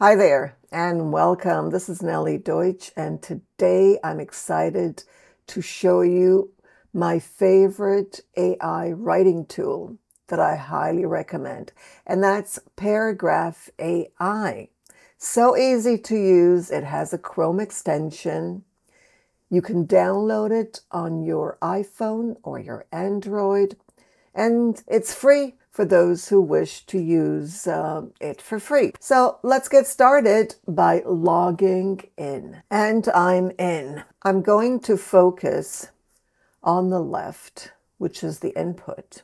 Hi there and welcome. This is Nellie Deutsch, and today I'm excited to show you my favorite AI writing tool that I highly recommend, and that's Paragraph AI. So easy to use, it has a Chrome extension. You can download it on your iPhone or your Android, and it's free for those who wish to use uh, it for free. So let's get started by logging in. And I'm in. I'm going to focus on the left, which is the input.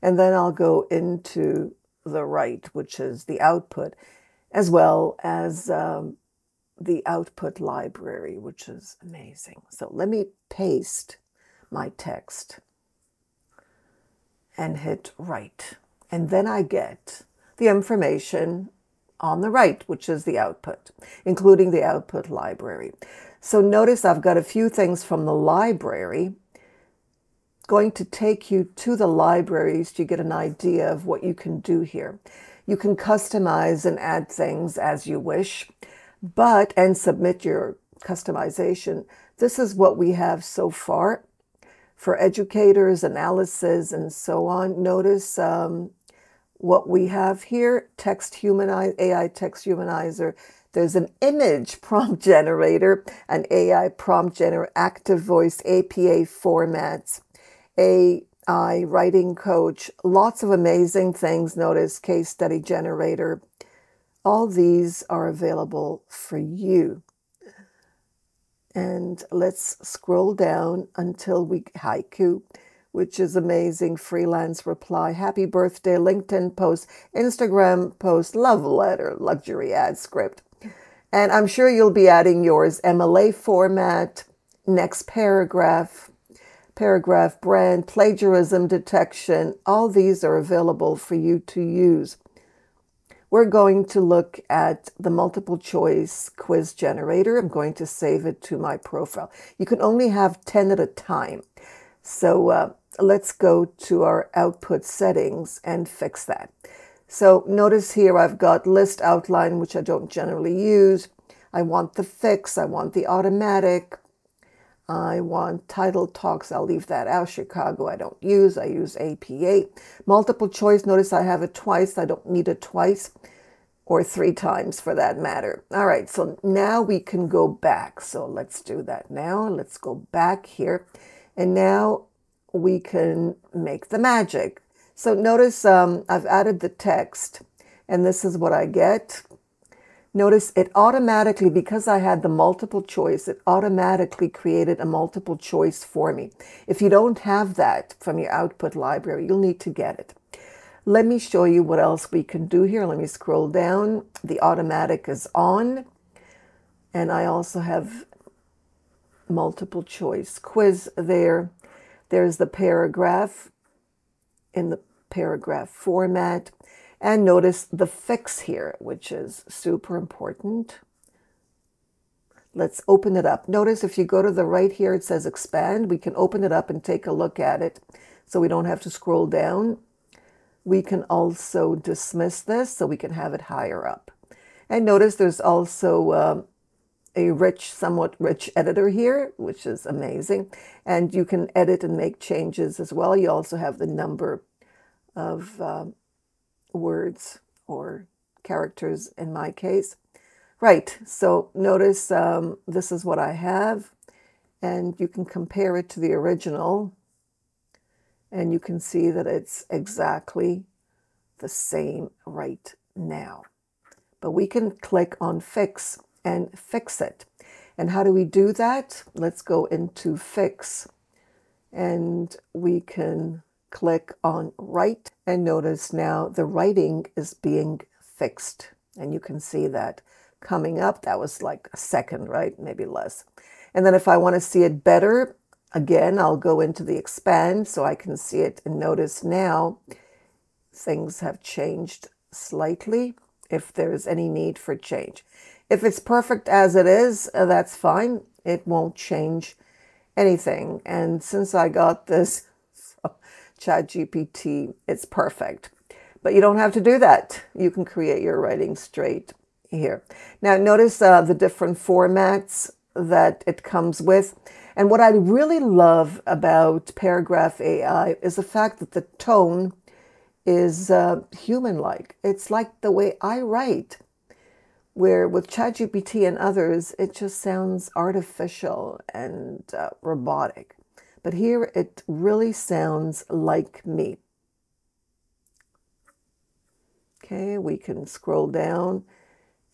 And then I'll go into the right, which is the output, as well as um, the output library, which is amazing. So let me paste my text and hit write. And then I get the information on the right, which is the output, including the output library. So notice I've got a few things from the library going to take you to the libraries to get an idea of what you can do here. You can customize and add things as you wish, but and submit your customization. This is what we have so far for educators, analysis, and so on. Notice um, what we have here, text humanize, AI text humanizer. There's an image prompt generator, an AI prompt generator, active voice, APA formats, AI writing coach, lots of amazing things. Notice case study generator. All these are available for you. And let's scroll down until we haiku, which is amazing. Freelance reply, happy birthday, LinkedIn post, Instagram post, love letter, luxury ad script. And I'm sure you'll be adding yours MLA format, next paragraph, paragraph brand, plagiarism detection. All these are available for you to use we're going to look at the multiple choice quiz generator. I'm going to save it to my profile. You can only have 10 at a time. So uh, let's go to our output settings and fix that. So notice here I've got list outline, which I don't generally use. I want the fix. I want the automatic. I want title talks. I'll leave that out. Chicago, I don't use. I use APA. Multiple choice. Notice I have it twice. I don't need it twice or three times for that matter. All right, so now we can go back. So let's do that now. Let's go back here. And now we can make the magic. So notice um, I've added the text and this is what I get. Notice it automatically, because I had the multiple choice, it automatically created a multiple choice for me. If you don't have that from your output library, you'll need to get it. Let me show you what else we can do here. Let me scroll down. The automatic is on. And I also have multiple choice quiz there. There's the paragraph in the paragraph format. And notice the fix here, which is super important. Let's open it up. Notice if you go to the right here, it says expand. We can open it up and take a look at it so we don't have to scroll down. We can also dismiss this so we can have it higher up. And notice there's also um, a rich, somewhat rich editor here, which is amazing. And you can edit and make changes as well. You also have the number of um, words or characters in my case. Right, so notice um, this is what I have, and you can compare it to the original, and you can see that it's exactly the same right now. But we can click on Fix and fix it. And how do we do that? Let's go into Fix, and we can click on write and notice now the writing is being fixed. And you can see that coming up. That was like a second, right? Maybe less. And then if I want to see it better, again, I'll go into the expand so I can see it and notice now things have changed slightly if there's any need for change. If it's perfect as it is, uh, that's fine. It won't change anything. And since I got this ChatGPT, it's perfect. But you don't have to do that. You can create your writing straight here. Now notice uh, the different formats that it comes with. And what I really love about Paragraph AI is the fact that the tone is uh, human like. It's like the way I write, where with ChatGPT and others, it just sounds artificial and uh, robotic. But here it really sounds like me. Okay, we can scroll down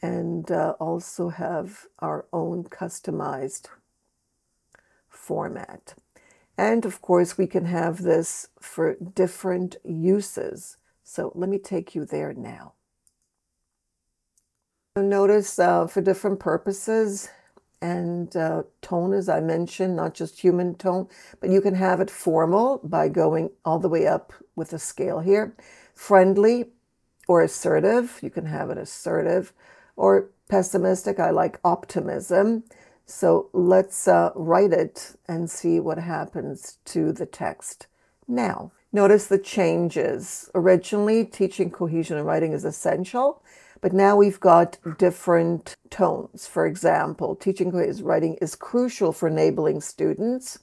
and uh, also have our own customized format. And of course, we can have this for different uses. So let me take you there now. Notice uh, for different purposes and uh, tone, as I mentioned, not just human tone, but you can have it formal by going all the way up with a scale here. Friendly or assertive, you can have it assertive or pessimistic. I like optimism. So let's uh, write it and see what happens to the text. Now, notice the changes. Originally, teaching cohesion in writing is essential, but now we've got different tones. For example, teaching cohesion writing is crucial for enabling students.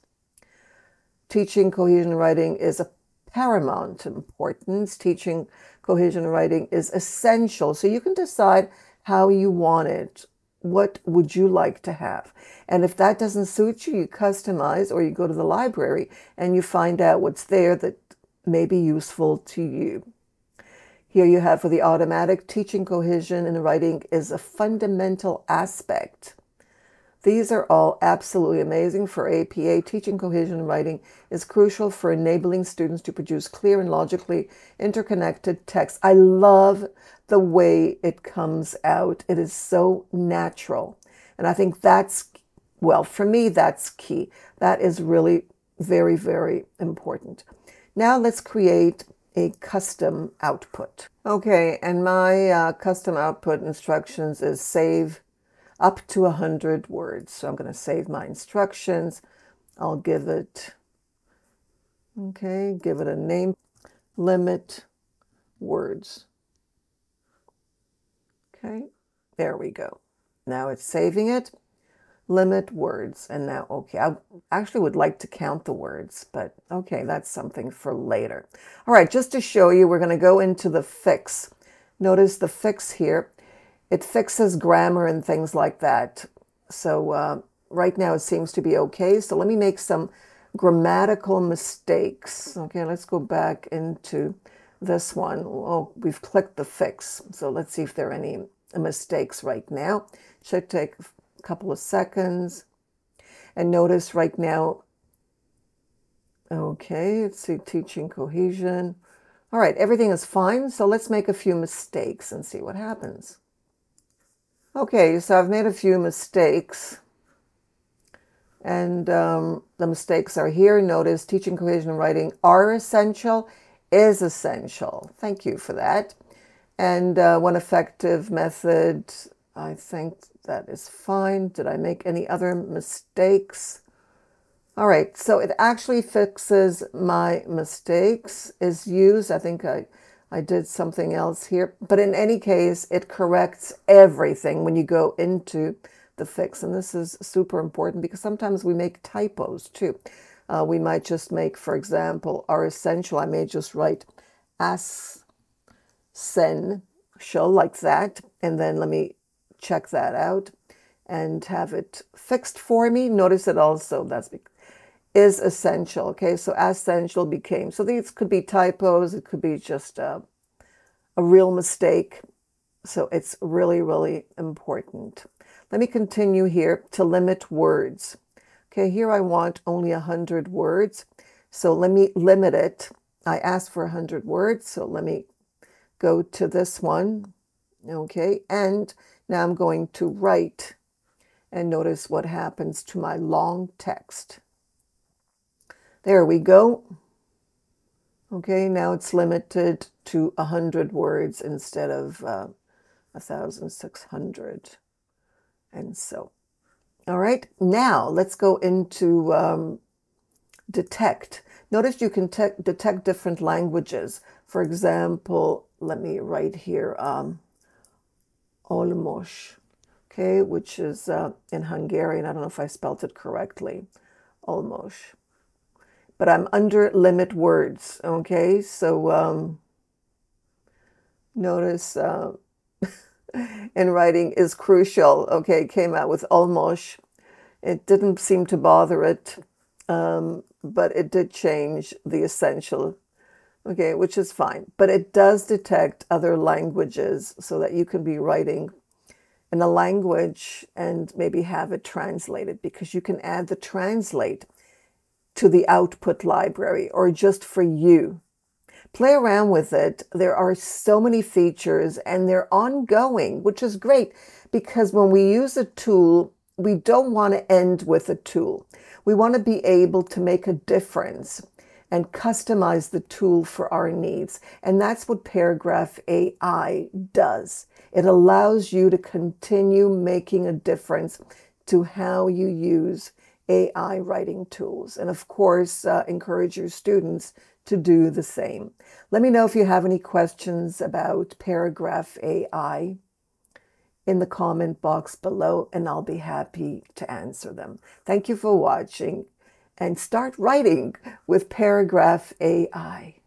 Teaching cohesion writing is a paramount importance. Teaching cohesion writing is essential. So you can decide how you want it. What would you like to have? And if that doesn't suit you, you customize or you go to the library and you find out what's there that may be useful to you. Here you have for the automatic teaching cohesion in writing is a fundamental aspect these are all absolutely amazing for APA. Teaching cohesion in writing is crucial for enabling students to produce clear and logically interconnected text. I love the way it comes out. It is so natural. And I think that's, well, for me, that's key. That is really very, very important. Now let's create a custom output. Okay, and my uh, custom output instructions is save up to 100 words. So I'm going to save my instructions. I'll give it, okay, give it a name, limit words. Okay, there we go. Now it's saving it, limit words. And now, okay, I actually would like to count the words, but okay, that's something for later. All right, just to show you, we're going to go into the fix. Notice the fix here it fixes grammar and things like that. So uh, right now it seems to be okay. So let me make some grammatical mistakes. Okay, let's go back into this one. Oh, we've clicked the fix. So let's see if there are any mistakes right now. Should take couple of seconds. And notice right now, okay, let's see, teaching cohesion. All right, everything is fine. So let's make a few mistakes and see what happens. Okay, so I've made a few mistakes. And um, the mistakes are here. Notice teaching cohesion and writing are essential, is essential. Thank you for that. And uh, one effective method, I think that is fine. Did I make any other mistakes? All right, so it actually fixes my mistakes, is used. I think I I did something else here. But in any case, it corrects everything when you go into the fix. And this is super important because sometimes we make typos too. Uh, we might just make, for example, our essential. I may just write as sen shall like that. And then let me check that out and have it fixed for me. Notice it also, that's is essential. Okay, so essential became. So these could be typos. It could be just a, a real mistake. So it's really, really important. Let me continue here to limit words. Okay, here I want only 100 words. So let me limit it. I asked for 100 words, so let me go to this one. Okay, and now I'm going to write and notice what happens to my long text. There we go. Okay, now it's limited to 100 words instead of uh, 1,600. And so, all right, now let's go into um, detect. Notice you can detect different languages. For example, let me write here um, Olmos, okay, which is uh, in Hungarian. I don't know if I spelled it correctly. Olmos. But I'm under limit words, okay? So um, notice uh, in writing is crucial, okay? Came out with Olmos. It didn't seem to bother it, um, but it did change the essential okay, which is fine. But it does detect other languages so that you can be writing in a language and maybe have it translated because you can add the translate to the output library or just for you. Play around with it. There are so many features and they're ongoing, which is great because when we use a tool, we don't want to end with a tool. We want to be able to make a difference and customize the tool for our needs. And that's what Paragraph AI does. It allows you to continue making a difference to how you use AI writing tools. And of course, uh, encourage your students to do the same. Let me know if you have any questions about Paragraph AI in the comment box below, and I'll be happy to answer them. Thank you for watching and start writing with Paragraph AI.